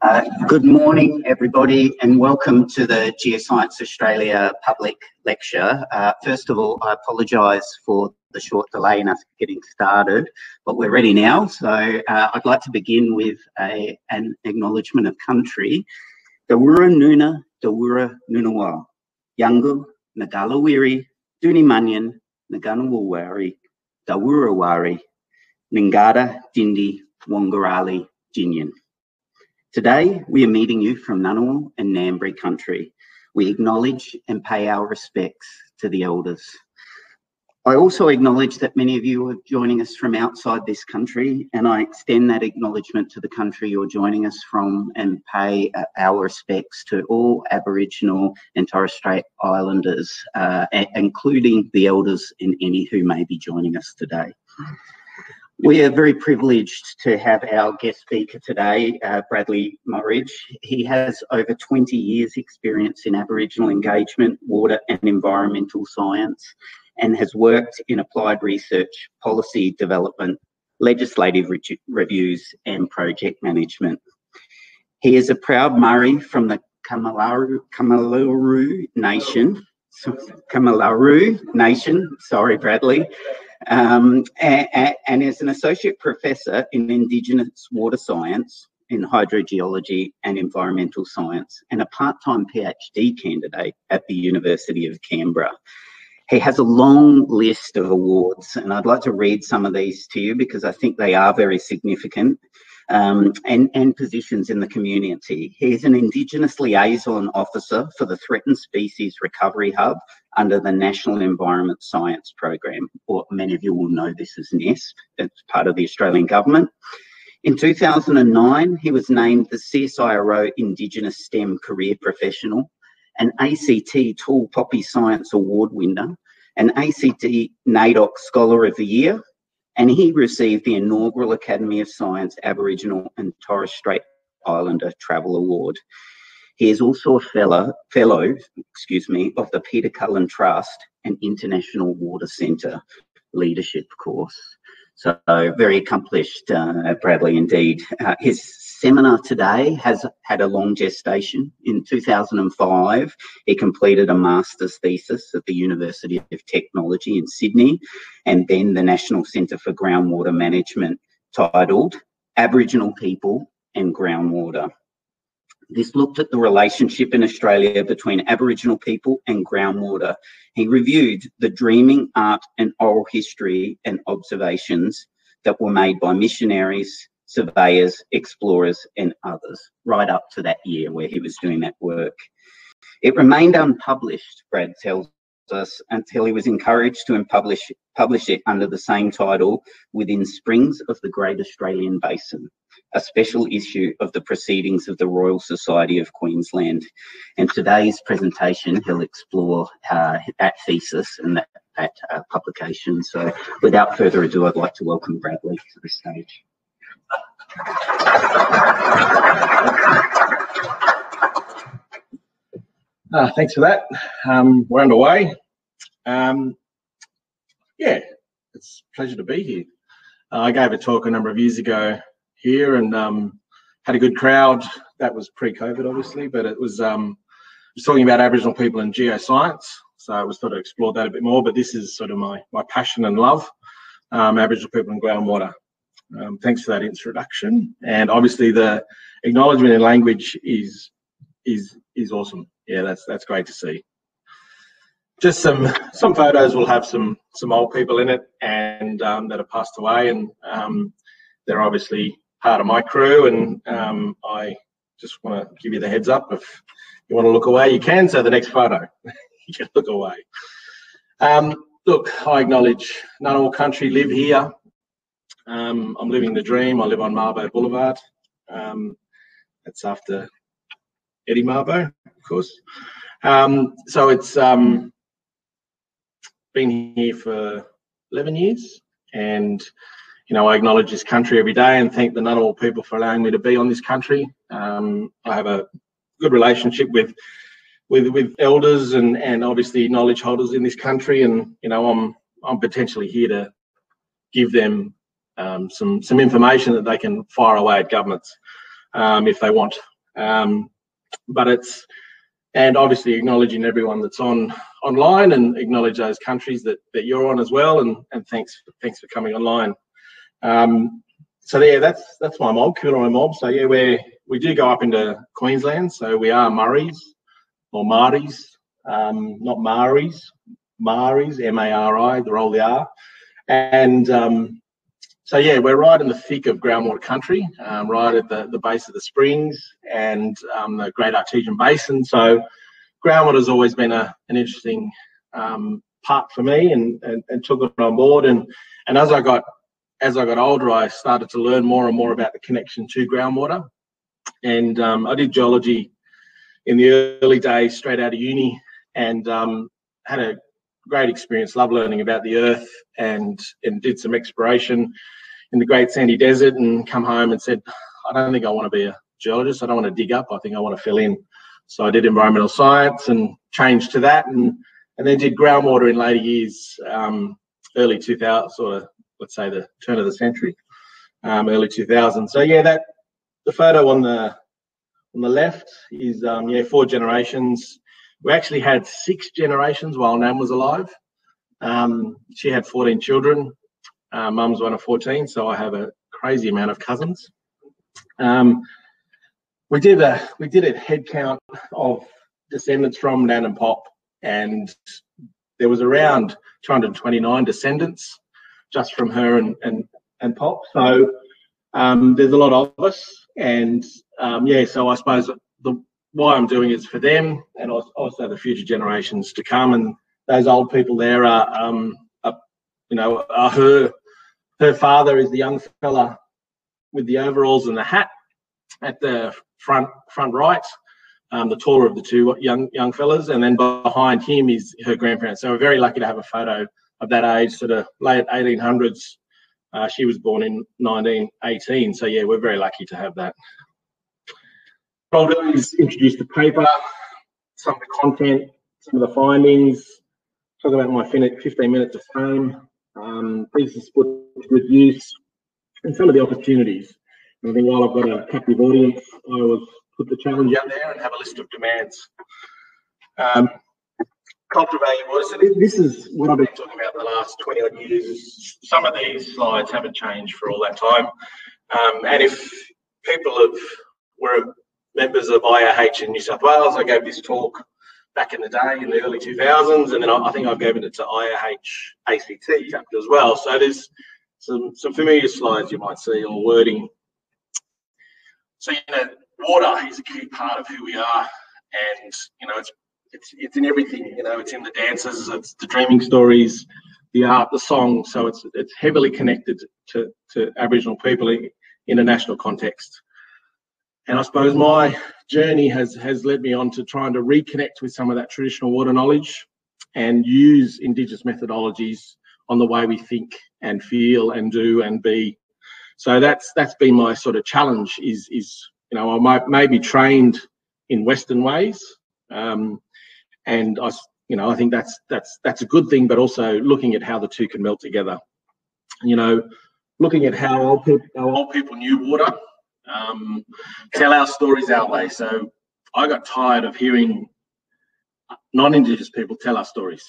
Uh, good morning, everybody, and welcome to the Geoscience Australia public lecture. Uh, first of all, I apologise for the short delay in us getting started, but we're ready now. So uh, I'd like to begin with a, an acknowledgement of country. Dawura Nuna, Dawura Nunawa, Yangu, Nagalawiri, Duni Manyan, Naganawawari, Dawurawari, Ningada, Dindi, Wangarali, Jinyan. Today, we are meeting you from Ngunnawal and Ngambri country. We acknowledge and pay our respects to the elders. I also acknowledge that many of you are joining us from outside this country, and I extend that acknowledgement to the country you're joining us from and pay uh, our respects to all Aboriginal and Torres Strait Islanders, uh, including the elders and any who may be joining us today. We are very privileged to have our guest speaker today, uh, Bradley Moggridge. He has over 20 years experience in Aboriginal engagement, water and environmental science, and has worked in applied research, policy development, legislative re reviews and project management. He is a proud Murri from the Kamilaroo Nation, Kamilaroo Nation, sorry Bradley, um, and, and is an associate professor in Indigenous water science, in hydrogeology and environmental science, and a part-time PhD candidate at the University of Canberra. He has a long list of awards, and I'd like to read some of these to you because I think they are very significant um, and, and positions in the community. He is an Indigenous Liaison Officer for the Threatened Species Recovery Hub under the National Environment Science Program, or many of you will know this as NESP. It's part of the Australian Government. In 2009, he was named the CSIRO Indigenous STEM Career Professional, an ACT Tall Poppy Science Award winner, an ACT NAIDOC Scholar of the Year, and he received the inaugural Academy of Science Aboriginal and Torres Strait Islander Travel Award. He is also a fellow, fellow, excuse me, of the Peter Cullen Trust and International Water Centre leadership course. So very accomplished, uh, Bradley, indeed. Uh, his seminar today has had a long gestation. In 2005, he completed a master's thesis at the University of Technology in Sydney and then the National Centre for Groundwater Management titled Aboriginal People and Groundwater. This looked at the relationship in Australia between Aboriginal people and groundwater. He reviewed the dreaming, art, and oral history and observations that were made by missionaries, surveyors, explorers, and others, right up to that year where he was doing that work. It remained unpublished, Brad tells us, until he was encouraged to publish, publish it under the same title within Springs of the Great Artesian Basin, a special issue of the Proceedings of the Royal Society of Queensland. And today's presentation, he'll explore uh, that thesis and that, that uh, publication. So without further ado, I'd like to welcome Bradley to the stage. Uh, thanks for that. Um, we're underway. Um, yeah, it's a pleasure to be here. Uh, I gave a talk a number of years ago here and um, had a good crowd. That was pre-COVID, obviously, but it was um, was talking about Aboriginal people and geoscience. So I was sort of explore that a bit more. But this is sort of my my passion and love, um, Aboriginal people and groundwater. Um, thanks for that introduction. And obviously the acknowledgement in language is is is awesome. Yeah, that's that's great to see. Just some some photos will have some some old people in it and um, that have passed away, and um, they're obviously part of my crew. And um, I just want to give you the heads up if you want to look away, you can. So the next photo, you can look away. Um, look, I acknowledge Ngunnawal country live here. Um, I'm living the dream. I live on Mabo Boulevard. Um, that's after Eddie Mabo, of course. Um, so it's um, been here for 11 years, and you know I acknowledge this country every day and thank the Ngunnawal people for allowing me to be on this country. Um, I have a good relationship with with with elders and and obviously knowledge holders in this country, and you know I'm I'm potentially here to give them um, some some information that they can fire away at governments. um, if they want. Um, but it's and obviously acknowledging everyone that's on online and acknowledge those countries that, that you're on as well. And, and thanks thanks for coming online. Um, so yeah, that's that's my mob, Koolaroi mob. So yeah, we we do go up into Queensland. So we are Murris or Maris, um, not Maris, Maris, M-A-R-I, the roll the R. And um, so yeah, we're right in the thick of groundwater country, um, right at the, the base of the springs and um, the Great Artesian Basin. So groundwater has always been a, an interesting um, part for me and, and, and, took it on board. And, and as I got as I got older, I started to learn more and more about the connection to groundwater. And um, I did geology in the early days, straight out of uni, and um, had a great experience. Love learning about the earth, and and did some exploration in the Great Sandy Desert and come home and said, I don't think I want to be a geologist. I don't want to dig up. I think I want to fill in. So I did environmental science and changed to that, and and then did groundwater in later years, um, early 2000, sort of let's say the turn of the century, um, early 2000. So yeah, that the photo on the on the left is um, yeah four generations. We actually had six generations while Nan was alive. Um, she had 14 children. Uh, mum's one of 14, so I have a crazy amount of cousins. Um, we did a we did a head count of descendants from Nan and Pop, and there was around 229 descendants just from her and and, and Pop. So um, there's a lot of us, and um, yeah. So I suppose the why I'm doing it is for them, and also the future generations to come. And those old people there are, um, are you know, are her her father is the young fella with the overalls and the hat at the front front right, um, the taller of the two young young fellas, and then behind him is her grandparents. So we're very lucky to have a photo of that age, sort of late 1800s. Uh, she was born in 1918, so yeah, we're very lucky to have that. I'll do is introduce the paper, some of the content, some of the findings, talk about my 15 minutes of fame, um, business put to use, and some of the opportunities. And I think while I've got a captive audience, I will put the challenge out there and have a list of demands. Um, cultivating. So this is what I've been talking about the last 20 odd years. Some of these slides haven't changed for all that time. Um, and if people have were members of IAH in New South Wales, I gave this talk back in the day in the early 2000s, and then I, I think I've given it to IAH ACT chapter as well. So there's some, some familiar slides you might see or wording. So, you know, water is a key part of who we are. And, you know, it's it's it's in everything. You know, it's in the dances, it's the dreaming stories, the art, the song. So it's it's heavily connected to to Aboriginal people in, in a national context. And I suppose my journey has has led me on to trying to reconnect with some of that traditional water knowledge and use Indigenous methodologies on the way we think and feel and do and be. So that's that's been my sort of challenge. Is is you know I might maybe trained in Western ways, um, and I, you know, I think that's that's that's a good thing. But also looking at how the two can melt together. You know, looking at how old people, how old people knew water, um, tell our stories our way. So I got tired of hearing non-Indigenous people tell our stories.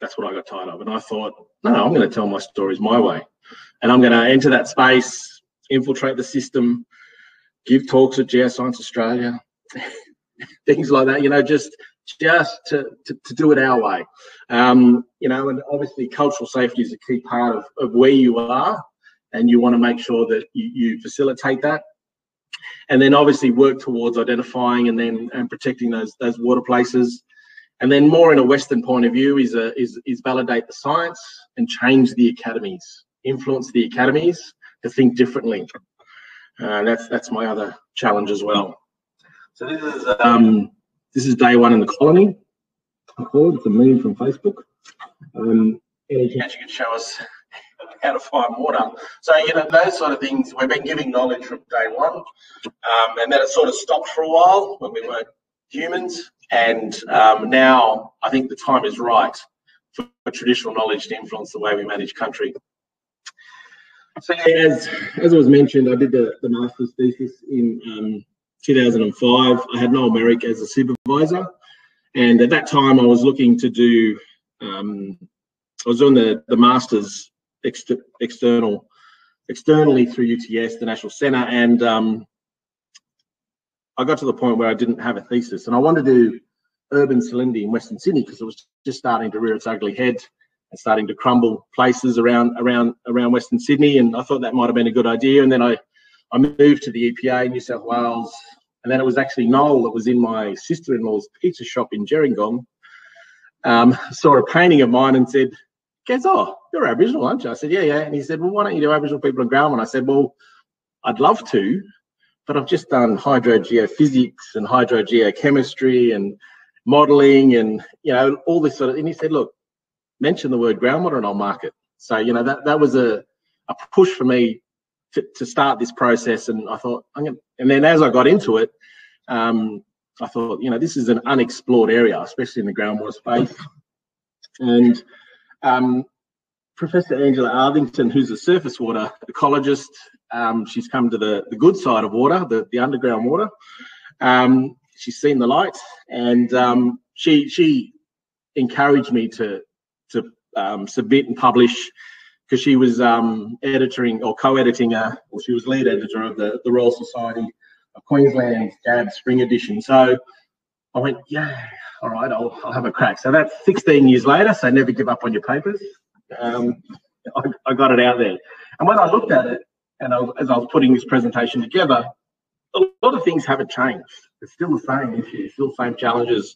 That's what I got tired of, and I thought, no, I'm going to tell my stories my way, and I'm going to enter that space, infiltrate the system, give talks at Geoscience Australia, things like that. You know, just just to, to, to do it our way. Um, you know, and obviously cultural safety is a key part of, of where you are, and you want to make sure that you, you facilitate that. And then obviously work towards identifying and then and protecting those those water places. And then more in a Western point of view is a, is is validate the science and change the academies, influence the academies to think differently. Uh, that's that's my other challenge as well. So this is um, this is day one in the colony. It's a meme from Facebook. Um, any chance you can show us how to find water? So, you know, those sort of things, we've been giving knowledge from day one. Um, and then it sort of stopped for a while when we weren't humans. And um, now I think the time is right for traditional knowledge to influence the way we manage country. So as as was mentioned, I did the, the master's thesis in um, 2005. I had Noel Merrick as a supervisor, and at that time I was looking to do. Um, I was doing the the masters ex- external externally through UTS, the National Centre, and um, I got to the point where I didn't have a thesis, and I wanted to do urban salinity in Western Sydney because it was just starting to rear its ugly head and starting to crumble places around around around Western Sydney, and I thought that might have been a good idea. And then I I moved to the EPA, New South Wales, and then it was actually Noel that was in my sister-in-law's pizza shop in Gerringong. Um, saw a painting of mine and said, "Guess oh, you're Aboriginal, aren't you?" I said, "Yeah, yeah." And he said, "Well, why don't you do Aboriginal people in ground?" And I said, "Well, I'd love to, but I've just done hydrogeophysics and hydrogeochemistry and modeling and you know all this sort of." And he said, "Look, mention the word groundwater and I'll mark it." So you know that that was a a push for me to, to start this process. And I thought, I'm gonna, and then as I got into it, um, I thought, you know, this is an unexplored area, especially in the groundwater space. And um, Professor Angela Arthington, who's a surface water ecologist, um, she's come to the, the good side of water, the, the underground water. Um, she's seen the light, and um, she she encouraged me to to um, submit and publish because she was um, editing or co-editing a, or she was lead editor of the, the Royal Society of Queensland GAB Spring Edition. So I went, yeah, all right, I'll, I'll have a crack. So that's 16 years later. So never give up on your papers. Um, I, I, got it out there. And when I looked at it, and I, as I was putting this presentation together, a lot of things haven't changed. It's still the same issues, still the same challenges.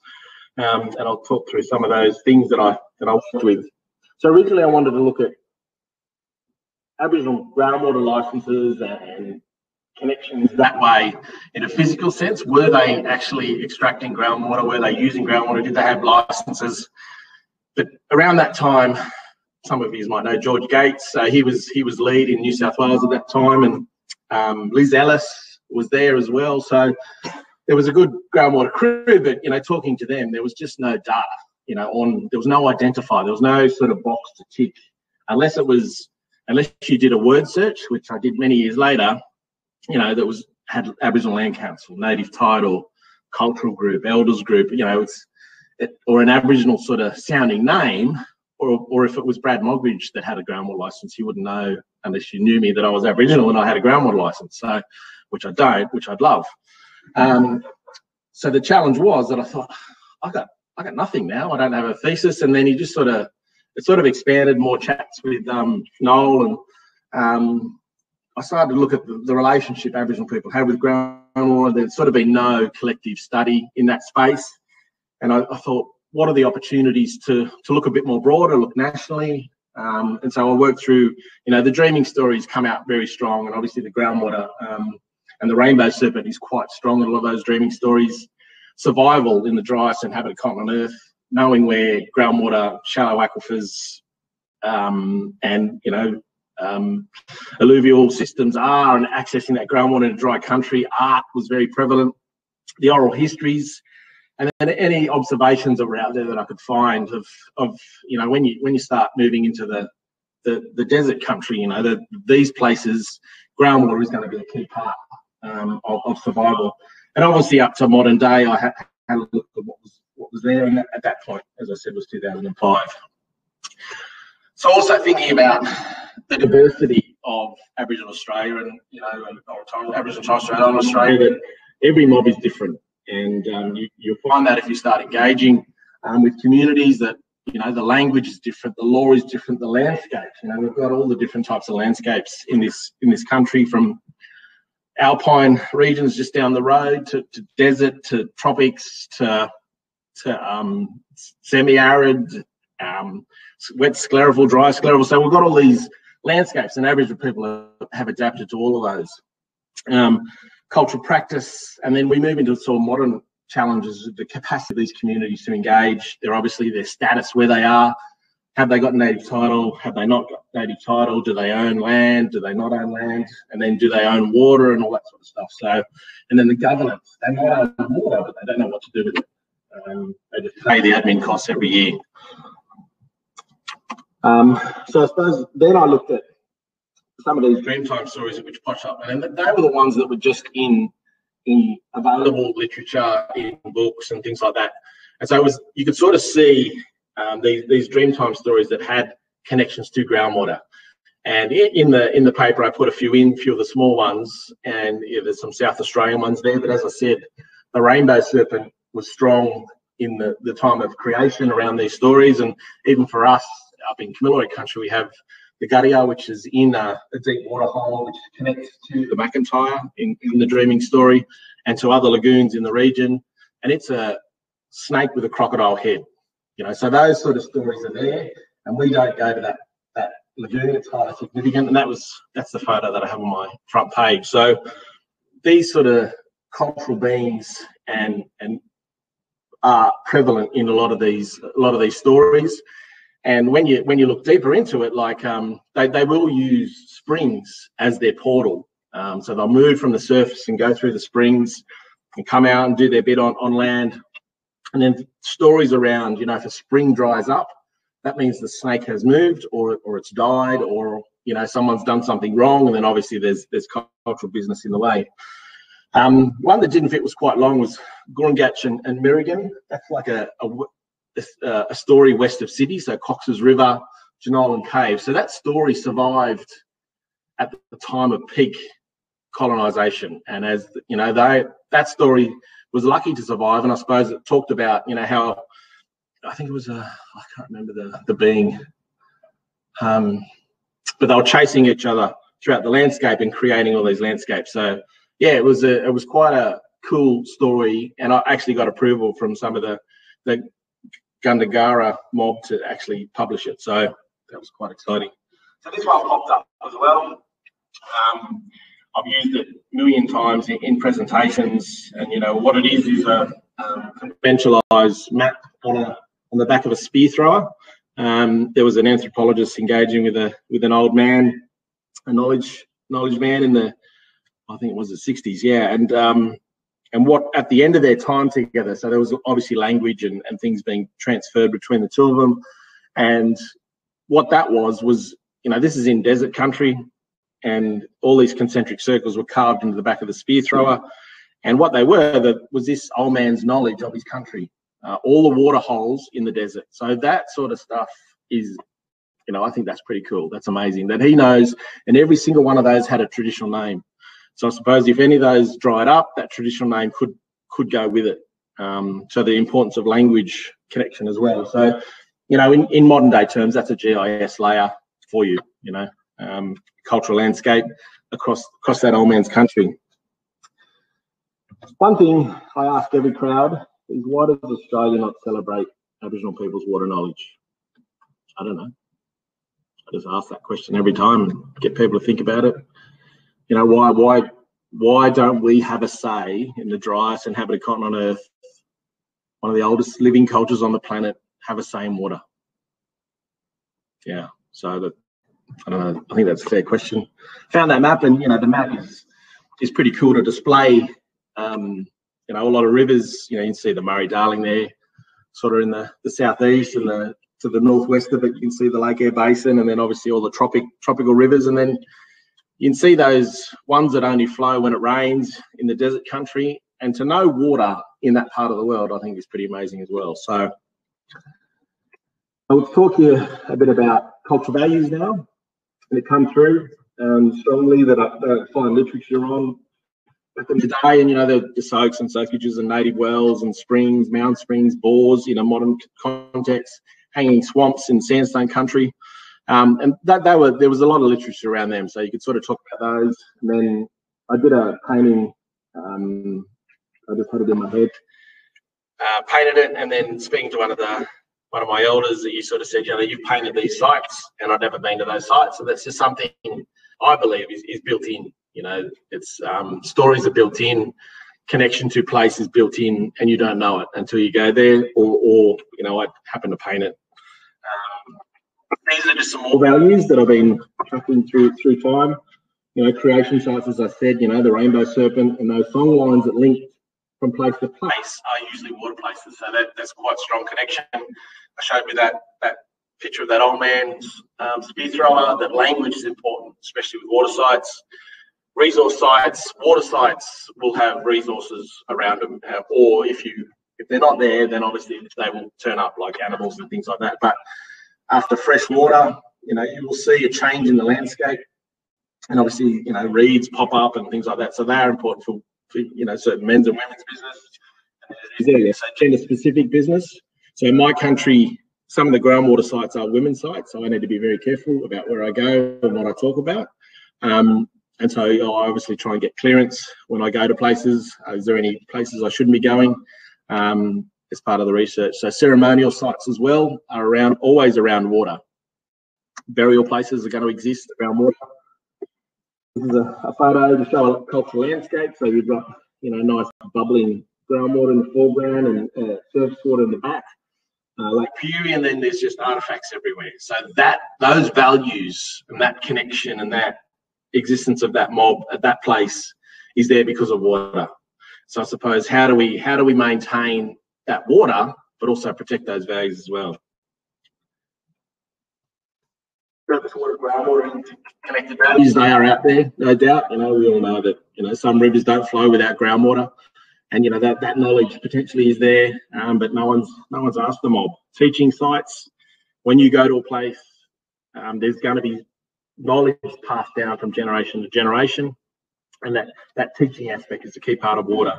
Um, and I'll talk through some of those things that I that I worked with. So originally, I wanted to look at Aboriginal groundwater licenses and connections that way in a physical sense. Were they actually extracting groundwater? Were they using groundwater? Did they have licenses? But around that time, some of you might know George Gates. Uh, he was he was lead in New South Wales at that time, and um, Liz Ellis was there as well. So there was a good groundwater crew, but you know, talking to them, there was just no data. You know, on there was no identifier. There was no sort of box to tick, unless it was unless you did a word search, which I did many years later, you know, that was had Aboriginal Land Council, Native Title, Cultural Group, Elders Group, you know, it's it, or an Aboriginal sort of sounding name, or or if it was Brad Moggridge that had a groundwater license, you wouldn't know unless you knew me that I was Aboriginal and I had a groundwater license. So, which I don't, which I'd love. Um, so the challenge was that I thought I got I got nothing now. I don't have a thesis, and then he just sort of it sort of expanded more chats with um, Noel and um, I started to look at the, the, relationship Aboriginal people have with groundwater. There's sort of been no collective study in that space. And I, I, thought, what are the opportunities to, to look a bit more broader, look nationally? Um, and so I worked through, you know, the dreaming stories come out very strong. And obviously the groundwater um, and the rainbow serpent is quite strong in a lot of those dreaming stories. Survival in the driest inhabited continent on Earth knowing where groundwater, shallow aquifers, um, and you know um, alluvial systems are, and accessing that groundwater in a dry country. Art was very prevalent. The oral histories, and then any observations that were out there that I could find of of you know when you when you start moving into the the, the desert country, you know, the, these places, groundwater is going to be a key part um, of, of, survival. And obviously, up to modern day, I had, had a look at what was what was there that, at that point, as I said, was 2005. So also thinking about the diversity of Aboriginal Australia and, you know, and Aboriginal Torres Strait Islander Australia, that every mob is different. And um, you, will find that if you start engaging um, with communities that, you know, the language is different, the law is different, the landscape, you know, we've got all the different types of landscapes in this in this country from alpine regions just down the road to, to desert to tropics to to um, semi-arid, um, wet sclerophyll, dry sclerophyll. So we've got all these landscapes, and Aboriginal people have adapted to all of those. Um, cultural practice, and then we move into sort of modern challenges, the capacity of these communities to engage. They're obviously their status where they are. Have they got native title? Have they not got native title? Do they own land? Do they not own land? And then do they own water and all that sort of stuff? So, and then the governance, they might own water, but they don't know what to do with it. Um, they just pay the admin costs every year. Um, so I suppose then I looked at some of these Dreamtime stories which popped up, and they were the ones that were just in in available literature, in books, and things like that. And so it was you could sort of see um, these these Dreamtime stories that had connections to groundwater. And in the in the paper, I put a few in, a few of the small ones, and yeah, there's some South Australian ones there. But as I said, the rainbow serpent was strong in the, the time of creation around these stories, and even for us up in Kamilaroi country, we have the Gudea, which is in uh, a, a, deep water hole which connects to the McIntyre in, in the Dreaming story, and to other lagoons in the region. And it's a snake with a crocodile head. You know, so those sort of stories are there, and we don't go to that that lagoon. It's highly significant, and that was that's the photo that I have on my front page. So these sort of cultural beings and and are prevalent in a lot of these a lot of these stories. And when you when you look deeper into it, like um, they they will use springs as their portal. Um, so they'll move from the surface and go through the springs and come out and do their bit on on land and then stories around, you know, if a spring dries up, that means the snake has moved or, or it's died or, you know, someone's done something wrong. And then obviously there's, there's cultural business in the way. Um, one that didn't fit was quite long was Gurangatch and, and Mirragan. That's like a, a, a, story west of Sydney. So Cox's River, Jenolan Cave. So that story survived at the time of peak colonization. And as, you know, they, that story was lucky to survive. And I suppose it talked about, you know, how I think it was a, I can't remember the, the being, um, but they were chasing each other throughout the landscape and creating all these landscapes. So yeah, it was a, it was quite a cool story. And I actually got approval from some of the, the Gundungurra mob to actually publish it. So that was quite exciting. So this one popped up as well. Um, I've used it a million times in, in, presentations, and you know what it is is a um, conventionalized map on a on the back of a spear thrower. Um, there was an anthropologist engaging with a with an old man, a knowledge knowledge man in the, I think it was the 60s, yeah, and um, and what at the end of their time together, so there was obviously language and, and things being transferred between the two of them, and what that was was you know this is in desert country and all these concentric circles were carved into the back of the spear thrower. And what they were that was this old man's knowledge of his country, uh, all the water holes in the desert. So that sort of stuff is, you know, I think that's pretty cool. That's amazing that he knows, and every single one of those had a traditional name. So I suppose if any of those dried up, that traditional name could could go with it. Um, so the importance of language connection as well. So, you know, in, in modern day terms, that's a GIS layer for you. You know, um, cultural landscape across across that old man's country. One thing I ask every crowd is why does Australia not celebrate Aboriginal people's water knowledge? I don't know. I just ask that question every time and get people to think about it. You know, why why why don't we have a say in the driest inhabited continent on Earth, one of the oldest living cultures on the planet, have a say in water? Yeah, so that I don't know. I think that's a fair question. Found that map, and you know, the map is is pretty cool to display. Um, you know, a lot of rivers. You know, you can see the Murray Darling there, sort of in the the southeast, and the to the northwest of it, you can see the Lake Eyre Basin, and then obviously all the tropic tropical rivers, and then you can see those ones that only flow when it rains in the desert country. And to know water in that part of the world, I think is pretty amazing as well. So I'll talk to you a bit about cultural values now and it come through um, strongly that I, I, find literature on the day. And you know, the, the soaks and soakages and native wells and springs, mound springs, bores, you know, modern context, hanging swamps in sandstone country. Um, and that were there was a lot of literature around them, so you could sort of talk about those. And then I did a painting. Um, I just had it in my head. Uh, painted it, and then speaking to one of the one of my elders that you sort of said, you know, you've painted these sites and I've never been to those sites. So that's just something I believe is, is built in. You know, it's um, stories are built in, connection to place is built in, and you don't know it until you go there, or, or you know, I happen to paint it. These are just some more values that I've been tracking through through time. You know, creation sites, as I said, you know, the rainbow serpent and those song lines that link from place to place are usually water places. So that, that's quite a strong connection. I showed you that that picture of that old man's um, spear thrower, that language is important, especially with water sites. Resource sites, water sites will have resources around them, uh, or if you if they're not there, then obviously they will turn up like animals and things like that. But after fresh water, you know, you will see a change in the landscape, and obviously, you know, reeds pop up and things like that. So they are important for, for you know certain men's and women's business. So gender specific business? So in my country, some of the groundwater sites are women's sites, so I need to be very careful about where I go and what I talk about. Um, and so I obviously try and get clearance when I go to places. Uh, is there any places I shouldn't be going? Um, as part of the research. So ceremonial sites as well are around, always around water. Burial places are going to exist around water. This is a, a photo to show a cultural landscape. So you've got, you know, nice bubbling groundwater in the foreground and uh, surface water in the back uh, Pirie, and then there's just artifacts everywhere. So that those values and that connection and that existence of that mob at that place is there because of water. So I suppose how do we how do we maintain that water, but also protect those values as well? Groundwater, and connected values they are out there, no doubt. You know, we all know that you know some rivers don't flow without groundwater and you know that that knowledge potentially is there, um, but no one's no one's asked the mob. Teaching sites, when you go to a place, um, there's going to be knowledge passed down from generation to generation, and that that teaching aspect is a key part of water.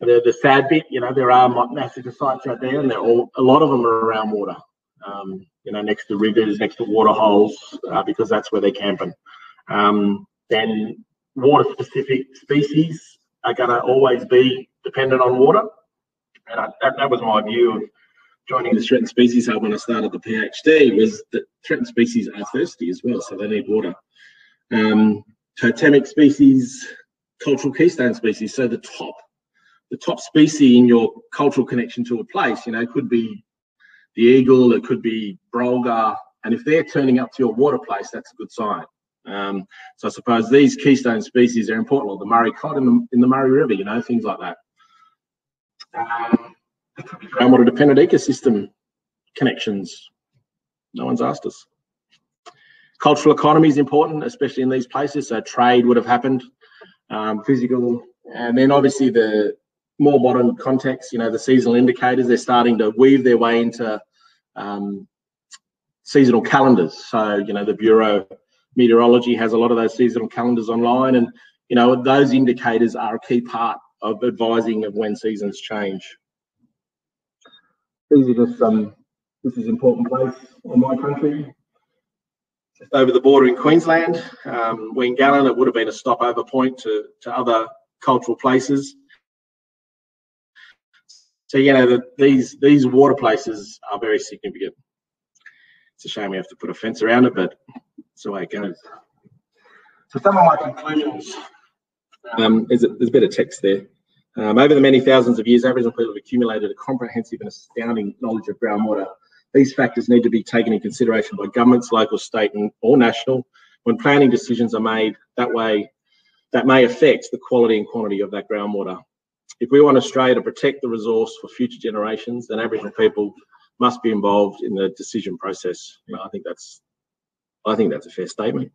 The, the sad bit, you know, there are massive sites out there, and they're all a lot of them are around water. Um, you know, next to rivers, next to water holes, uh, because that's where they're camping. Um, then water-specific species are going to always be dependent on water. And I, that, that was my view of joining the threatened species hub when I started the PhD was that threatened species are thirsty as well, so they need water. Um, totemic species, cultural keystone species, so the top, the top species in your cultural connection to a place, you know, could be the eagle, it could be brolga, and if they're turning up to your water place, that's a good sign. Um, so I suppose these keystone species are important, like the Murray cod in the, in the Murray River, you know, things like that. Um, groundwater dependent ecosystem connections. No one's asked us. Cultural economy is important, especially in these places. So trade would have happened, um, physical, and then obviously the more modern context. You know, the seasonal indicators. They're starting to weave their way into um, seasonal calendars. So you know, the Bureau meteorology has a lot of those seasonal calendars online, and you know those indicators are a key part of advising of when seasons change. These are just um, this is important place on my country. Just over the border in Queensland, um, Weengallon, it would have been a stopover point to, to other cultural places. So you know the, these these water places are very significant. It's a shame we have to put a fence around it, but it's the way it goes. So some of my conclusions. Um, there's, a, there's a bit of text there. Um, over the many thousands of years, Aboriginal people have accumulated a comprehensive and astounding knowledge of groundwater. These factors need to be taken in consideration by governments, local, state, and or national, when planning decisions are made. That way, that may affect the quality and quantity of that groundwater. If we want Australia to protect the resource for future generations, then Aboriginal people must be involved in the decision process. You know, I think that's I think that's a fair statement.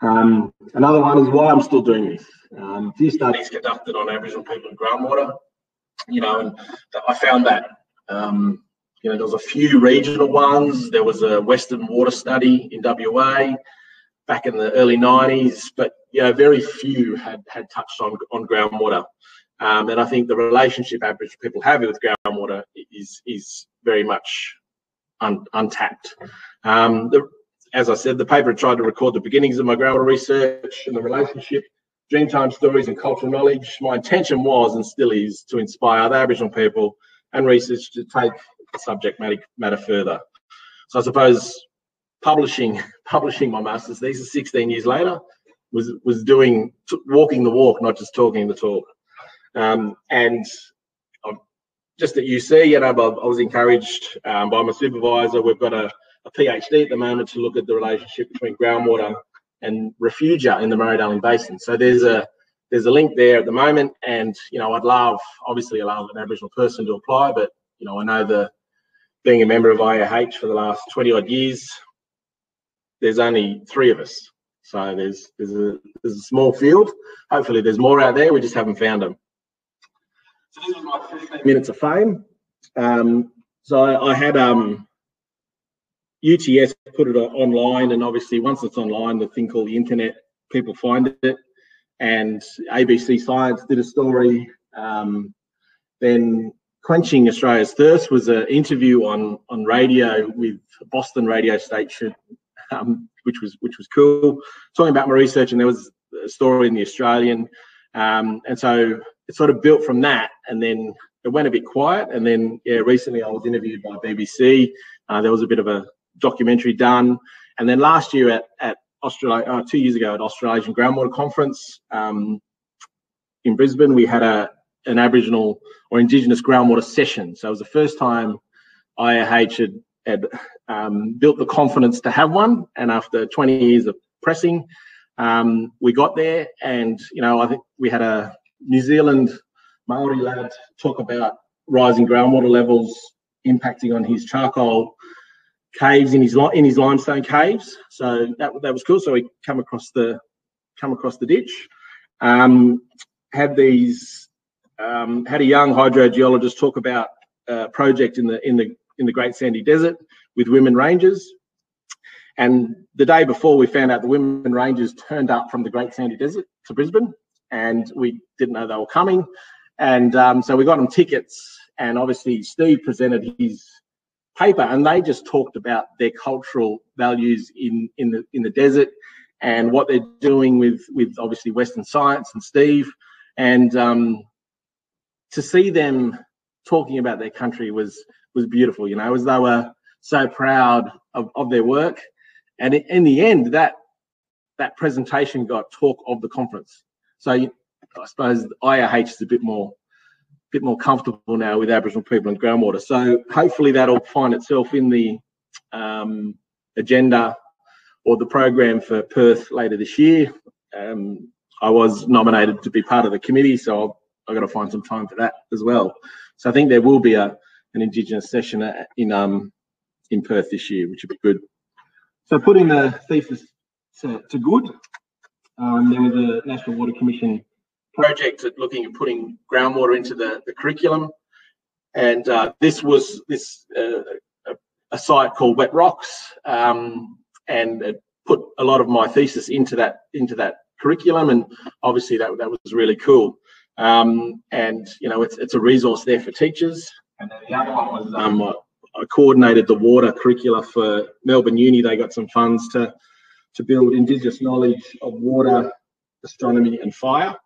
Um, another one is why I'm still doing this. Um, a few studies conducted on Aboriginal people and groundwater, you know, and I found that, um, you know, there was a few regional ones. There was a Western water study in WA back in the early 90s, but, you know, very few had, had touched on, on groundwater. Um, and I think the relationship Aboriginal people have with groundwater is, is very much un, untapped. Um, the, as I said, the paper tried to record the beginnings of my groundwater research and the relationship, Dreamtime stories, and cultural knowledge. My intention was and still is to inspire other Aboriginal people and research to take subject matter further. So I suppose publishing publishing my masters these are 16 years later was was doing walking the walk, not just talking the talk. Um, and I've, just at UC, you know, I was encouraged um, by my supervisor. We've got a a PhD at the moment to look at the relationship between groundwater and refugia in the Murray-Darling Basin. So there's a there's a link there at the moment, and you know I'd love obviously allow an Aboriginal person to apply, but you know I know the being a member of IAH for the last 20 odd years, there's only three of us. So there's there's a there's a small field. Hopefully there's more out there. We just haven't found them. This is my 15 minutes of fame. Um, so I, I had um, UTS put it online, and obviously once it's online, the thing called the internet, people find it. And ABC Science did a story. Um, then Quenching Australia's Thirst was an interview on on radio with Boston radio station, um, which was which was cool. Talking about my research, and there was a story in the Australian, um, and so it sort of built from that, and then it went a bit quiet. And then yeah, recently I was interviewed by BBC. Uh, there was a bit of a documentary done, and then last year at at Australia, uh, two years ago at Australasian Groundwater Conference um, in Brisbane, we had a an Aboriginal or Indigenous groundwater session. So it was the first time IAH had, had um, built the confidence to have one. And after 20 years of pressing, um, we got there. And, you know, I think we had a New Zealand Maori lad talk about rising groundwater levels impacting on his charcoal caves in his in his limestone caves. So that that was cool. So we come across the come across the ditch. Um, had these um, had a young hydrogeologist talk about a project in the in the in the Great Sandy Desert with women rangers. And the day before, we found out the women rangers turned up from the Great Sandy Desert to Brisbane, and we didn't know they were coming. And um, so we got them tickets, and obviously Steve presented his paper, and they just talked about their cultural values in in the in the desert and what they're doing with with obviously Western Science and Steve, and um, to see them talking about their country was was beautiful. You know, as they were so proud of, of their work, and in the end, that that presentation got talk of the conference. So I suppose IAH is a bit more bit more comfortable now with Aboriginal people and groundwater. So hopefully that'll find itself in the um, agenda or the program for Perth later this year. Um, I was nominated to be part of the committee, so I've got to find some time for that as well. So I think there will be a an Indigenous session in um in Perth this year, which would be good. So putting the thesis to, to good, um, there was a National Water Commission project at looking at putting groundwater into the, the curriculum. And uh, this was this uh, a, site called Wet Rocks, um, and it put a lot of my thesis into that into that curriculum, and obviously that that was really cool. Um, and you know, it's it's a resource there for teachers. And then the other one was um, I coordinated the water curricula for Melbourne Uni. They got some funds to to build Indigenous knowledge of water, astronomy, and fire.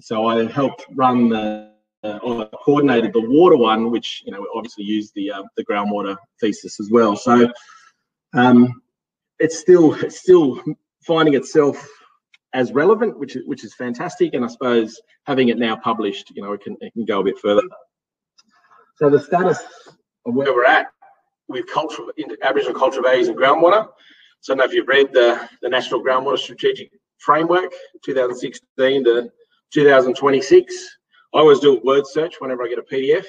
So I helped run the, uh, or coordinated the water one, which you know obviously used the uh, the groundwater thesis as well. So um, it's still it's still finding itself as relevant, which is which is fantastic. And I suppose having it now published, you know, it can it can go a bit further. So the status of where we're at with cultural Aboriginal cultural values and groundwater. So I don't know if you've read the, the National Groundwater Strategic Framework 2016 to 2026. I always do a word search whenever I get a PDF.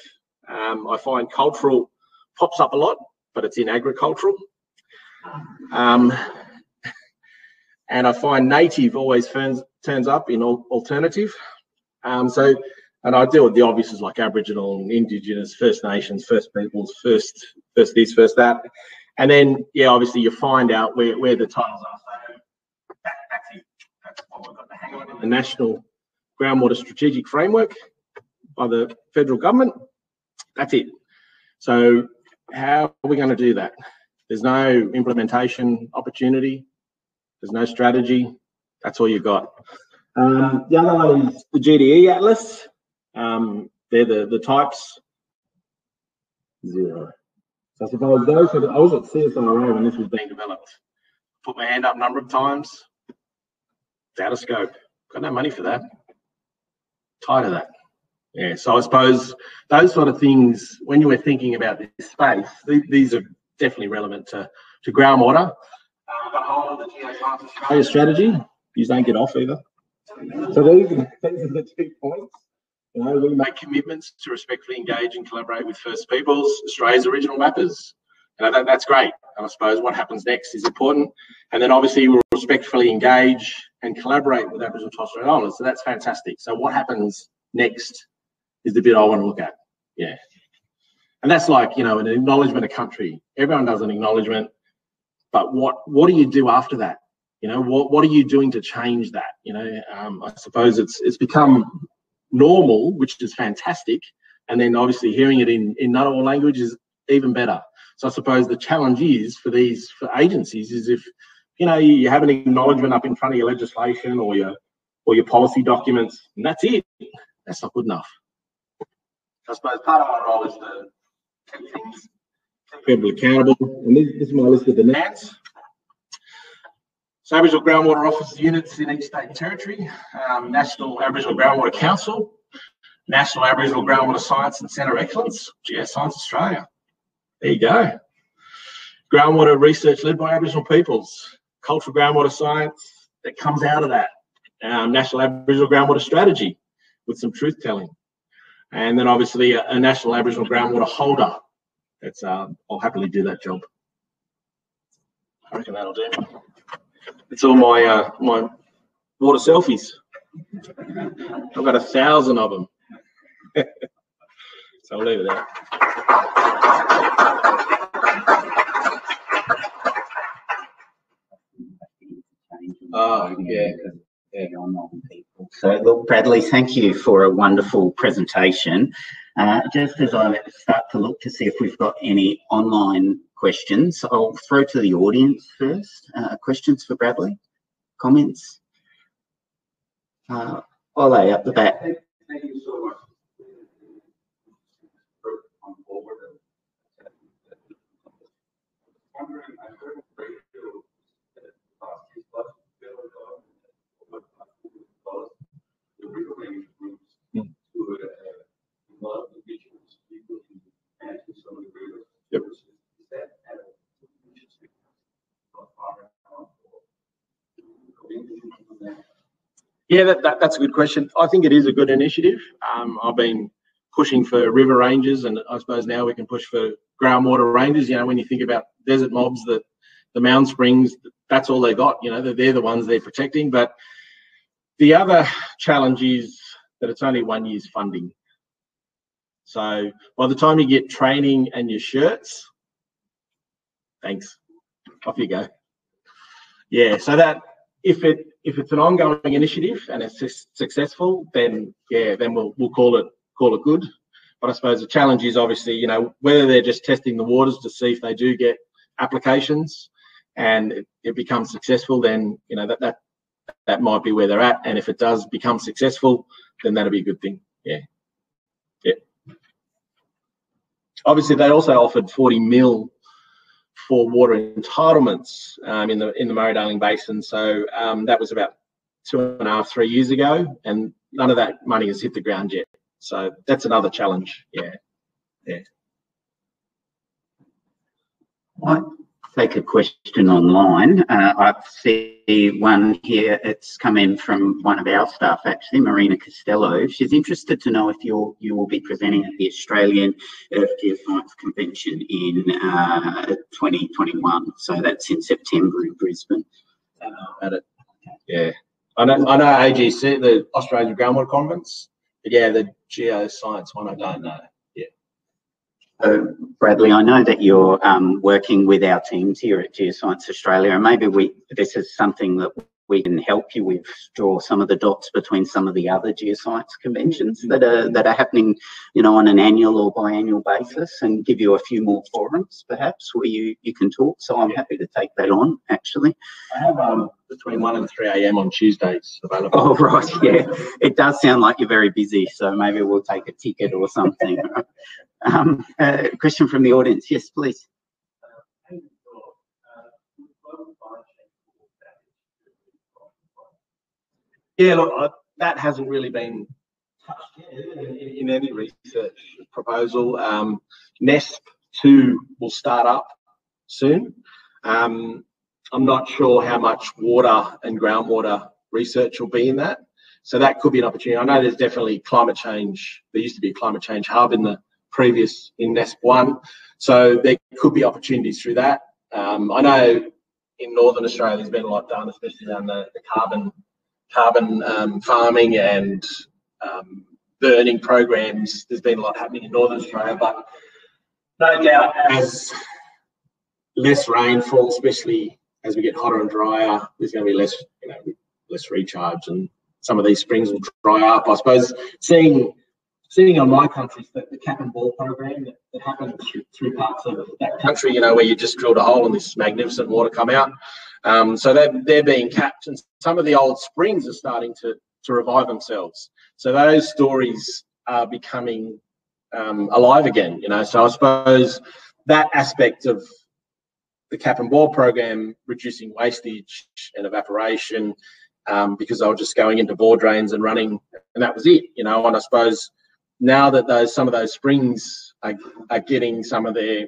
Um, I find cultural pops up a lot, but it's in agricultural. Um, and I find native always turns, turns up in alternative. Um, so, and I deal with the obvious like Aboriginal Indigenous, First Nations, First Peoples, first, first this, first that. And then, yeah, obviously you find out where, where the titles are. So that, that's it. That's what we've got to hang on in the national groundwater strategic framework by the federal government. That's it. So how are we going to do that? There's no implementation opportunity. There's no strategy. That's all you've got. Um, the other one is the GDE Atlas. Um, they're the, the types. Zero. So I suppose those are, I was at CSIRO when this was being developed. Put my hand up a number of times. Out of scope. Got no money for that tired of that. Yeah, so I suppose those sort of things, when you were thinking about this space, th- these are definitely relevant to, to groundwater. Um, the strategy. You don't get off either. So these, these are the two points. Know, we make commitments to respectfully engage and collaborate with First Peoples, Australia's original mappers. And that, that's great. And I suppose what happens next is important. And then obviously we'll respectfully engage and collaborate with Aboriginal Torres Strait Islanders. So that's fantastic. So what happens next is the bit I want to look at. Yeah. And that's like, you know, an acknowledgement of country. Everyone does an acknowledgement, but what what do you do after that? You know, what what are you doing to change that? You know, um, I suppose it's it's become normal, which is fantastic. And then obviously hearing it in in Ngunnawal language is even better. So I suppose the challenge is for these for agencies is if you know you have an acknowledgement up in front of your legislation or your or your policy documents, and that's it. That's not good enough. I suppose part of my role is to keep things people accountable. And this, this is my list of the NATs. So Aboriginal Groundwater Office units in each state and territory, um, National Aboriginal Groundwater Council, National Aboriginal Groundwater Science and Centre of Excellence, Geoscience Australia. There you go. Groundwater research led by Aboriginal peoples, cultural groundwater science that comes out of that, um, National Aboriginal Groundwater Strategy with some truth telling. And then obviously a, a National Aboriginal Groundwater Holder. That's uh, I'll happily do that job. I reckon that'll do. It's all my uh, my water selfies. I've got a thousand of them. so I'll leave it there. Oh, yeah. yeah. So, look, Bradley, thank you for a wonderful presentation. Uh, just as I start to look to see if we've got any online questions, I'll throw to the audience first. Uh, questions for Bradley? Comments? Uh, Ole, up the back. Thank you so much. Wondering, I heard a radio that last year's budget bill was on the river ranger groups to uh, involve indigenous people in managing some of the river Yep. services. Is that at a contingency? Not far out or anything on that? Yeah, that, that, that's a good question. I think it is a good initiative. Um, I've been pushing for river rangers, and I suppose now we can push for groundwater rangers. You know, when you think about desert mobs, that the mound springs, that's all they got. You know, they're, they're the ones they're protecting. But the other challenge is that it's only one year's funding. So by the time you get training and your shirts, thanks, off you go. Yeah, so that if it if it's an ongoing initiative and it's successful, then yeah, then we'll we'll call it call it good. But I suppose the challenge is obviously, you know, whether they're just testing the waters to see if they do get applications and it, it becomes successful, then you know that that that might be where they're at. And if it does become successful, then that'll be a good thing. Yeah. Yeah. Obviously, they also offered 40 mil for water entitlements um, in the in the Murray-Darling Basin. So um, that was about two and a half, three years ago, and none of that money has hit the ground yet. So that's another challenge. Yeah. Might take a question online. Uh, I see one here. It's come in from one of our staff, actually, Marina Costello. She's interested to know if you'll you will be presenting at the Australian Earth Geoscience Convention in uh, 2021. So that's in September in Brisbane. It. Yeah. I know. I know AGC, the Australian Groundwater Conference. But yeah, the geoscience one, I don't know. Bradley, I know that you're um, working with our teams here at Geoscience Australia, and maybe we this is something that we can help you with, draw some of the dots between some of the other geoscience conventions that are that are happening, you know, on an annual or biannual basis, and give you a few more forums, perhaps, where you you can talk. So I'm happy to take that on, actually. I have um, between 1 and 3 a.m. on Tuesdays available. Oh, right, yeah. It does sound like you're very busy, so maybe we'll take a ticket or something. um, uh, question from the audience, yes, please. Yeah, look, I, that hasn't really been touched in, in, any research proposal. Um, NESP 2 will start up soon. Um, I'm not sure how much water and groundwater research will be in that. so that could be an opportunity. I know there's definitely climate change. There used to be a climate change hub in the previous in NESP one, so there could be opportunities through that. Um, I know in Northern Australia there's been a lot done, especially around the, the carbon carbon um, farming and um, burning programs. There's been a lot happening in Northern Australia, but no doubt as less rainfall, especially as we get hotter and drier, there's going to be less, you know, less recharge, and some of these springs will dry up. I suppose seeing seeing on my country the cap and bore program that, that happened through, parts of that country, you know, where you just drilled a hole and this magnificent water come out. Um, so they're, they're being capped, and some of the old springs are starting to to revive themselves. So those stories are becoming um, alive again, you know. So I suppose that aspect of the cap and bore program, reducing wastage and evaporation, um, because they were just going into bore drains and running, and that was it, you know. And I suppose now that those some of those springs are, are getting some of their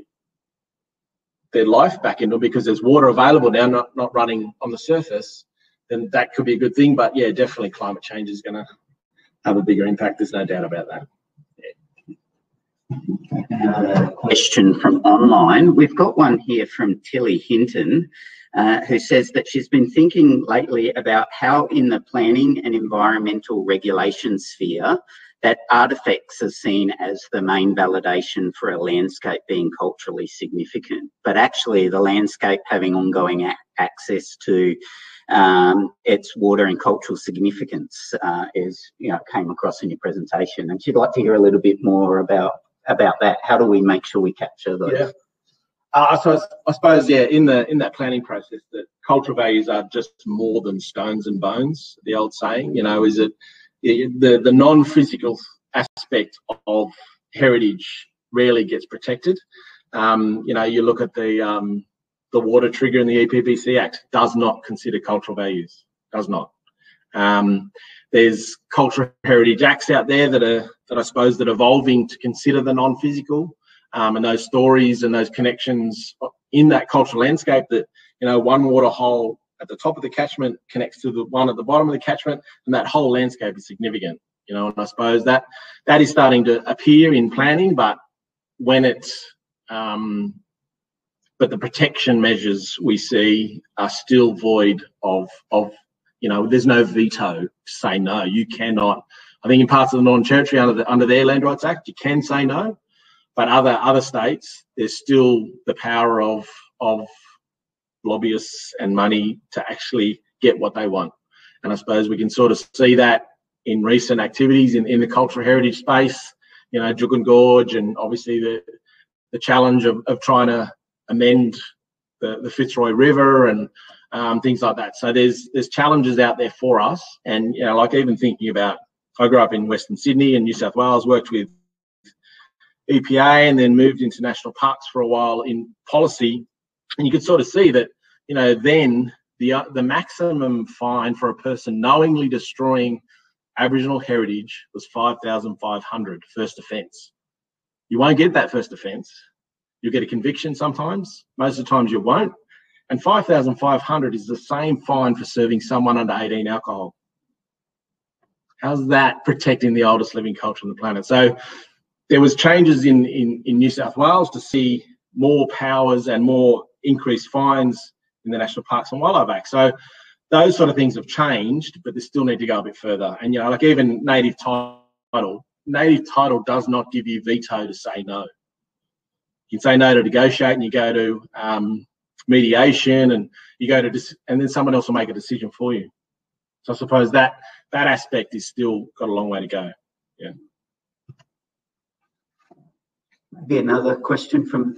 their life back into because there's water available now, not not running on the surface, then that could be a good thing. But yeah, definitely climate change is going to have a bigger impact. There's no doubt about that. Question from online. We've got one here from Tilly Hinton, uh, who says that she's been thinking lately about how, in the planning and environmental regulation sphere, that artifacts are seen as the main validation for a landscape being culturally significant, but actually the landscape having ongoing a- access to um, its water and cultural significance uh, is, you know, came across in your presentation. And she'd like to hear a little bit more about about that. How do we make sure we capture those? Yeah. Uh, I suppose, I suppose, yeah, in the in that planning process, that cultural values are just more than stones and bones. The old saying, you know, is it the the non-physical aspect of heritage rarely gets protected. Um, you know, you look at the um, the water trigger in the EPBC Act does not consider cultural values. Does not. Um, there's cultural heritage acts out there that are that I suppose that are evolving to consider the non-physical um, and those stories and those connections in that cultural landscape. That you know, one water hole at the top of the catchment connects to the one at the bottom of the catchment, and that whole landscape is significant. You know, and I suppose that that is starting to appear in planning, but when it's um, but the protection measures we see are still void of of you know there's no veto to say no you cannot i think in parts of the northern territory under the under their land rights act you can say no but other other states there's still the power of of lobbyists and money to actually get what they want and i suppose we can sort of see that in recent activities in, in the cultural heritage space you know juukan gorge and obviously the the challenge of, of trying to amend the, the Fitzroy River and um, things like that. So there's there's challenges out there for us, and you know, like even thinking about, I grew up in Western Sydney and New South Wales, worked with EPA, and then moved into national parks for a while in policy, you could sort of see that, you know, then the uh, the maximum fine for a person knowingly destroying Aboriginal heritage was five thousand five hundred first offence. You won't get that first offence You'll get a conviction sometimes. Most of the times you won't. And 5,500 is the same fine for serving someone under 18 alcohol. How's that protecting the oldest living culture on the planet? So there was changes in, in, in New South Wales to see more powers and more increased fines in the National Parks and Wildlife Act. So those sort of things have changed, but they still need to go a bit further. And you know, like even native title, native title does not give you veto to say no you can say no to negotiate and you go to um, mediation and you go to and then someone else will make a decision for you. So I suppose that that aspect is still got a long way to go. Yeah. Maybe another question from.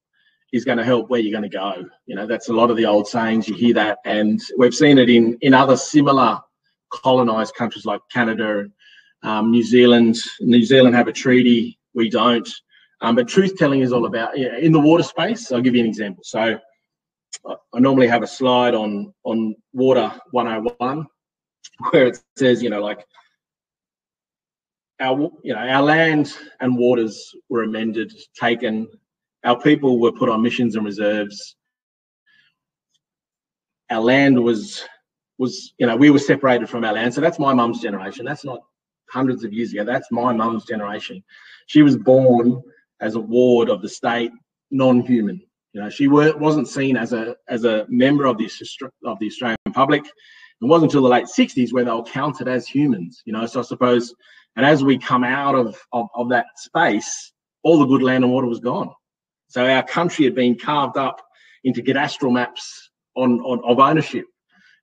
is going to help where you're going to go. You know, that's a lot of the old sayings. You hear that, and we've seen it in in other similar colonized countries like Canada, um, New Zealand. New Zealand have a treaty, we don't. Um, but truth telling is all about yeah, in the water space. I'll give you an example. So I normally have a slide on on water 101 where it says, you know, like our you know our land and waters were amended, taken. Our people were put on missions and reserves. Our land was was you know we were separated from our land. So that's my mum's generation. That's not hundreds of years ago. That's my mum's generation. She was born as a ward of the state, non-human. You know, she were, wasn't seen as a as a member of the of the Australian public. It wasn't until the late 60s where they were counted as humans. You know, so I suppose, and as we come out of, of, of that space, all the good land and water was gone. So our country had been carved up into cadastral maps on, on of ownership.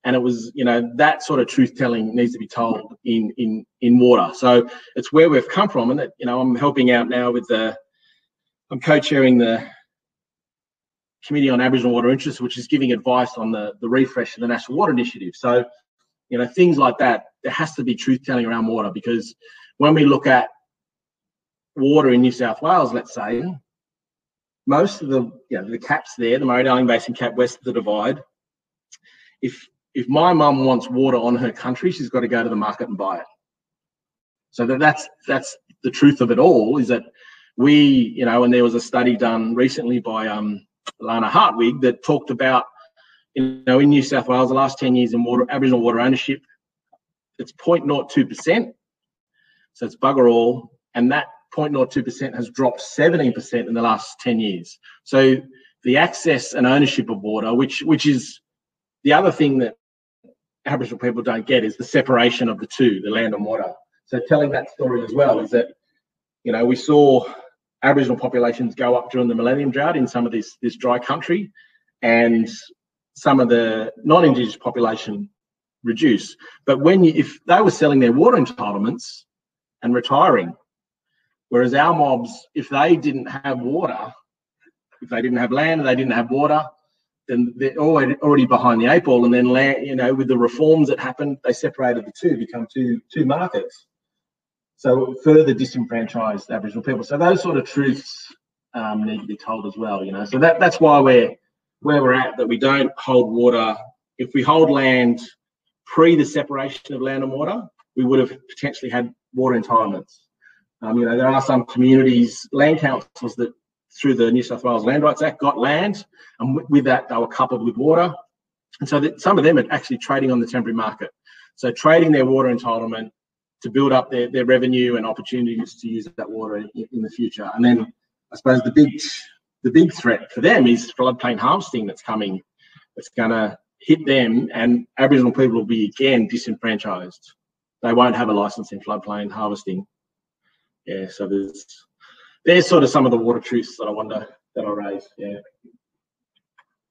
And it was you know that sort of truth telling needs to be told in in in water. So it's where we've come from and that you know i'm helping out now with the i'm co-chairing the committee on aboriginal water interests which is giving advice on the the refresh of the national water initiative. So you know things like that there has to be truth telling around water because when we look at water in new south wales let's say most of the you know the caps there the murray-darling basin cap west of the divide if if my mum wants water on her country, she's got to go to the market and buy it. So that, that's that's the truth of it all. Is that we, you know, and there was a study done recently by um, Lana Hartwig that talked about, you know, in New South Wales, the last 10 years in water, Aboriginal water ownership, it's 0.02%. So it's bugger all. And that 0.02% has dropped 17% in the last 10 years. So the access and ownership of water, which which is the other thing that Aboriginal people don't get is the separation of the two, the land and water. So telling that story as well is that, you know, we saw Aboriginal populations go up during the Millennium Drought in some of this this dry country, and some of the non-Indigenous population reduce. But when you, if they were selling their water entitlements and retiring, whereas our mobs, if they didn't have water, if they didn't have land and they didn't have water, then they're already already behind the eight ball. And then, land, you know, with the reforms that happened, they separated the two, become two two markets. So further disenfranchised Aboriginal people. So those sort of truths um, need to be told as well. You know, so that that's why we're where we're at. That we don't hold water. If we hold land pre the separation of land and water, we would have potentially had water entitlements. Um, you know, there are some communities, land councils that through the New South Wales Land Rights Act, got land, and with that, they were coupled with water. And so that some of them are actually trading on the temporary market. So trading their water entitlement to build up their, their revenue and opportunities to use that water in, in the future. And then I suppose the big the big threat for them is floodplain harvesting that's coming. It's going to hit them, and Aboriginal people will be again disenfranchised. They won't have a license in floodplain harvesting. Yeah, so there's there's sort of some of the water truths that I wonder that I raise. Yeah.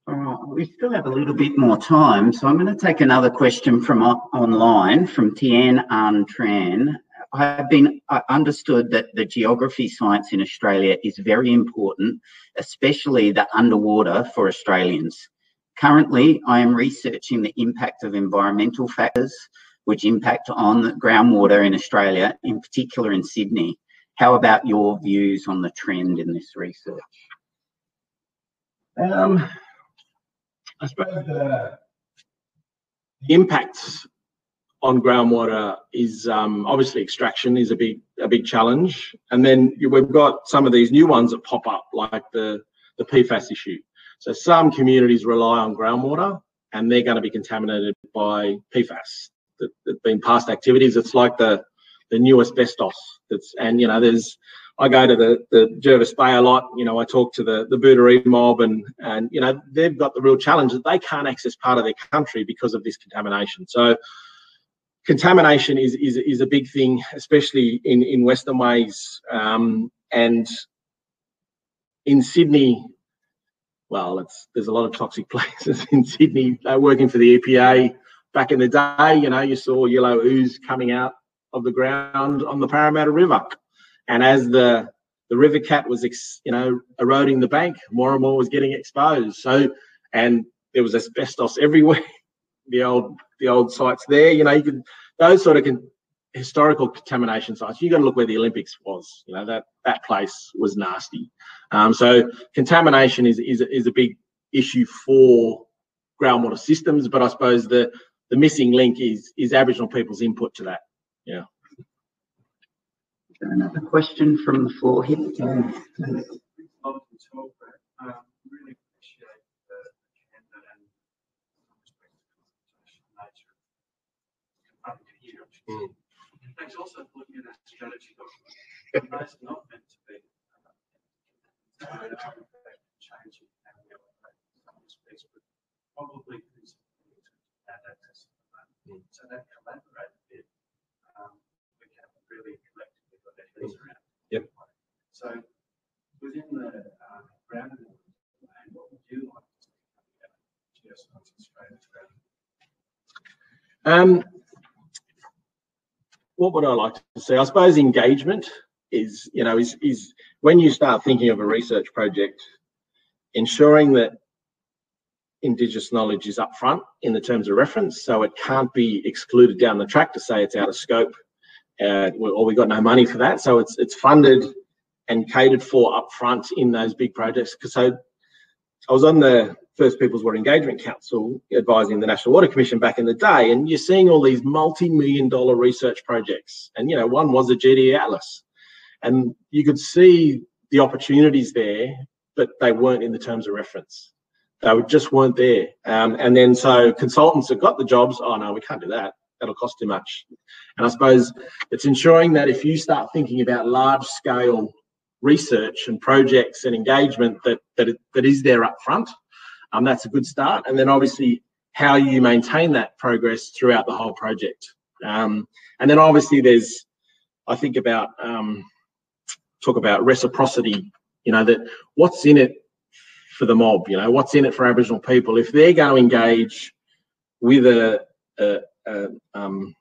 All right, we still have a little bit more time, so I'm going to take another question from online from Tian An Tran. I have been I understood that the geography science in Australia is very important, especially the underwater for Australians. Currently, I am researching the impact of environmental factors which impact on the groundwater in Australia, in particular in Sydney. How about your views on the trend in this research? Um, I suppose the, impacts on groundwater is um, obviously extraction is a big a big challenge, and then we've got some of these new ones that pop up like the the PFAS issue. So some communities rely on groundwater, and they're going to be contaminated by PFAS that, that been past activities. It's like the the new asbestos that's and you know there's I go to the the Jervis Bay a lot. You know, I talk to the the Booderee mob, and and you know they've got the real challenge that they can't access part of their country because of this contamination. So contamination is is is a big thing, especially in in Western ways, um, and in Sydney. Well, it's there's a lot of toxic places in Sydney. Uh, working for the EPA back in the day, you know, you saw yellow ooze coming out of the ground on the Parramatta River. And as the the river cat was, ex, you know, eroding the bank, more and more was getting exposed. So, and there was asbestos everywhere. the old the old sites there. You know, you could those sort of con- historical contamination sites. You got to look where the Olympics was. You know that that place was nasty. Um, so contamination is is is a big issue for groundwater systems, but I suppose the the missing link is is Aboriginal people's input to that. Yeah. Another question from the floor here. Um, really appreciate the candid and nature of here. Mm. Thanks also for looking at that strategy document. Those not meant to be. uh, Changing how we operate in some respects, but probably do something to add access to the moment. So that collaborate bit, um, we can really collectively got our heads around. Yep. So within the, um, ground and what would you like to see coming out of Geoscience Australia ground? Um, what would I like to see? I suppose engagement is, you know, is is when you start thinking of a research project, ensuring that Indigenous knowledge is up front in the terms of reference, so it can't be excluded down the track to say it's out of scope, uh, or we got no money for that. So it's it's funded and catered for up front in those big projects. Because so I was on the First Peoples Water Engagement Council advising the National Water Commission back in the day, and you're seeing all these multi-million dollar research projects. And you know, one was a GDE Atlas, and you could see the opportunities there, but they weren't in the terms of reference. They just weren't there. Um, and then so consultants that got the jobs, oh no, we can't do that. That'll cost too much. And I suppose it's ensuring that if you start thinking about large scale research and projects and engagement that that, it, that is there up front, um, that's a good start. And then obviously how you maintain that progress throughout the whole project. Um, and then obviously there's, I think about um, talk about reciprocity. You know that what's in it for the mob. You know what's in it for Aboriginal people if they're going to engage with a, a, a, um,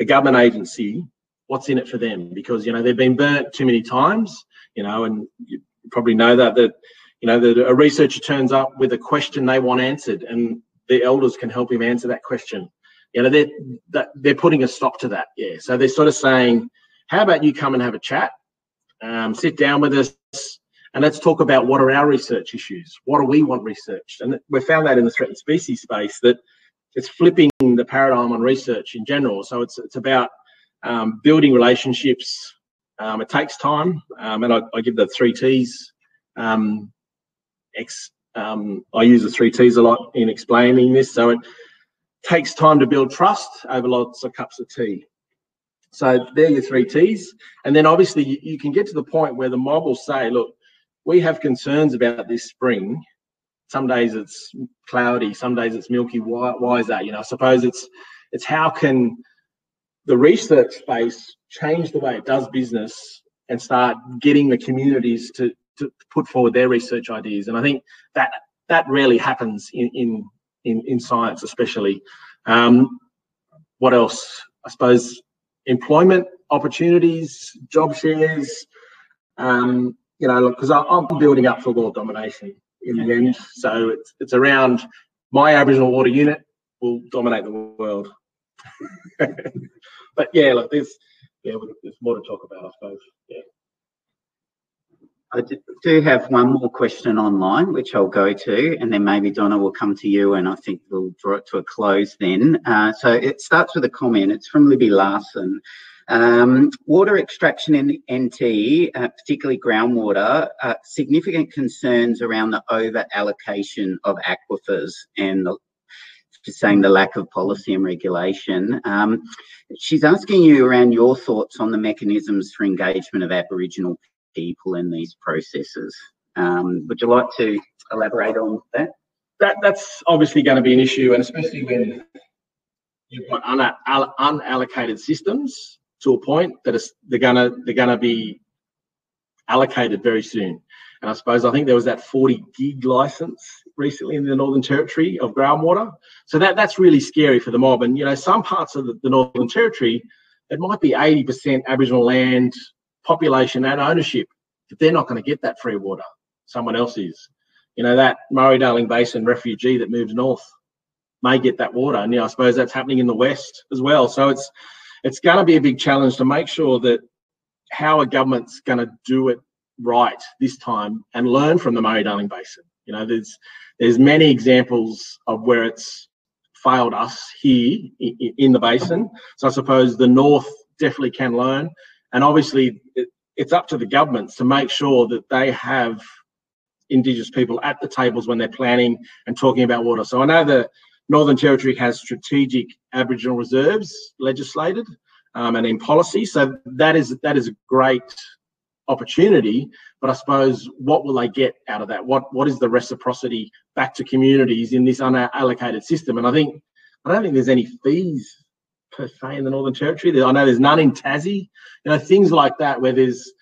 a government agency. What's in it for them? Because you know they've been burnt too many times. You know, and you probably know that that you know that a researcher turns up with a question they want answered, and the elders can help him answer that question. You know, they're they're putting a stop to that. Yeah, so they're sort of saying, "How about you come and have a chat, um, sit down with us, and let's talk about what are our research issues. What do we want researched?" And we found that in the threatened species space that it's flipping the paradigm on research in general. So it's it's about um, building relationships. Um, it takes time, um, and I, I give the three T's. Ex, um, I use the three T's a lot in explaining this. So it takes time to build trust over lots of cups of tea. So they're your three T's, and then obviously you, you can get to the point where the mob will say, "Look, we have concerns about this spring. Some days it's cloudy, some days it's milky. Why, why is that? You know, I suppose it's it's how can the research space change the way it does business and start getting the communities to to put forward their research ideas. And I think that that rarely happens in in in, in science, especially. Um, what else? I suppose employment opportunities, job shares. Um, you know, because I'm building up for world domination in the end. So it's it's around my Aboriginal water unit will dominate the world. but yeah, look, there's yeah, there's more to talk about, I suppose. Yeah. I do have one more question online, which I'll go to, and then maybe Donna will come to you, and I think we'll draw it to a close then. Uh, so it starts with a comment. It's from Libby Larson. Um, water extraction in NT, uh, particularly groundwater, uh, significant concerns around the over allocation of aquifers and the, saying the lack of policy and regulation. Um, she's asking you around your thoughts on the mechanisms for engagement of Aboriginal people in these processes. Um, would you like to elaborate on that? That that's obviously going to be an issue, and especially when you've got una- al- unallocated systems to a point that is, they're gonna they're gonna be allocated very soon. And I suppose I think there was that 40 gig license recently in the Northern Territory of groundwater. So that that's really scary for the mob. And you know, some parts of the, the Northern Territory, it might be 80% Aboriginal land population and ownership, but they're not going to get that free water. Someone else is. You know, that Murray Darling Basin refugee that moves north may get that water. And yeah, I suppose that's happening in the west as well. So it's it's going to be a big challenge to make sure that how a government's going to do it right this time and learn from the Murray-Darling Basin. You know, there's there's many examples of where it's failed us here in the basin. So I suppose the north definitely can learn, and obviously it, it's up to the governments to make sure that they have Indigenous people at the tables when they're planning and talking about water. So I know the Northern Territory has strategic Aboriginal reserves legislated um, and in policy. So that is that is a great opportunity. But I suppose what will they get out of that? What what is the reciprocity back to communities in this unallocated system? And I think I don't think there's any fees per se in the Northern Territory. I know there's none in Tassie. You know things like that where there's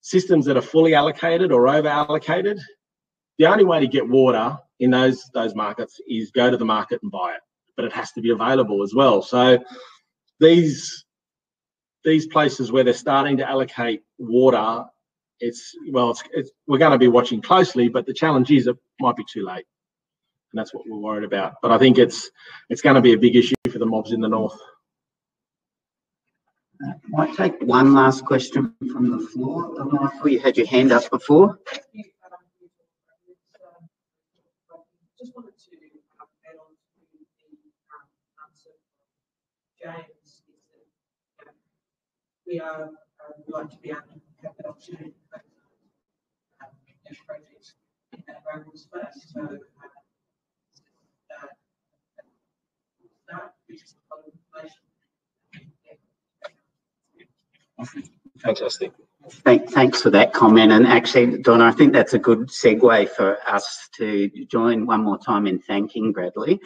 systems that are fully allocated or over allocated. The only way to get water in those those markets is go to the market and buy it, but it has to be available as well. So these these places where they're starting to allocate water, it's well, it's, it's we're going to be watching closely, but the challenge is it might be too late, and that's what we're worried about. But I think it's it's going to be a big issue for the mobs in the north. Uh, might take one last question from the floor. Michael, you had your hand up before. Just wanted to add on to the answer James we are uh, we like to be able to have that opportunity to um, projects in that rural space. So, uh, Fantastic. Thank, thanks for that comment. And actually, Donna, I think that's a good segue for us to join one more time in thanking Bradley.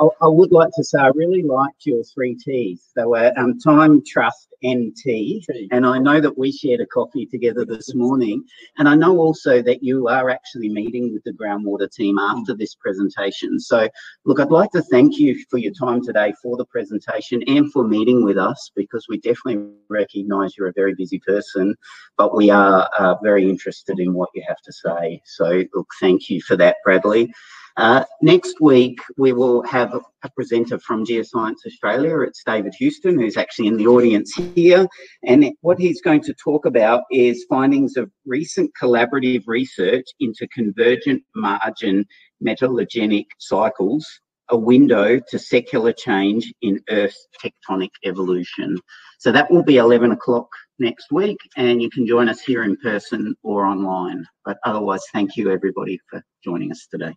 I, I, would like to say I really liked your three T's. They were um, time, trust, and tea. And I know that we shared a coffee together this morning. And I know also that you are actually meeting with the groundwater team after this presentation. So, look, I'd like to thank you for your time today for the presentation and for meeting with us because we definitely recognise you're a very busy person, but we are uh, very interested in what you have to say. So, look, thank you for that, Bradley. Uh, next week, we will have a, a, presenter from Geoscience Australia. It's David Huston, who's actually in the audience here. And what he's going to talk about is findings of recent collaborative research into convergent margin metallogenic cycles, a window to secular change in Earth's tectonic evolution. So that will be 11 o'clock next week, and you can join us here in person or online. But otherwise, thank you everybody for joining us today.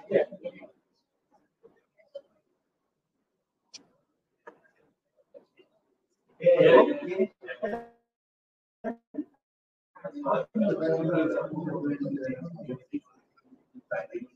Yeah.